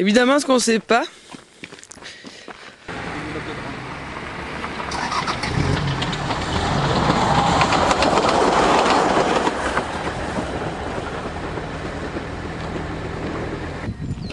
Évidemment, ce qu'on sait pas,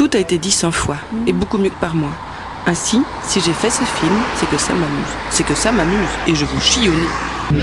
Tout a été dit 100 fois, et beaucoup mieux que par moi. Ainsi, si j'ai fait ce film, c'est que ça m'amuse. C'est que ça m'amuse, et je vous chie au nez.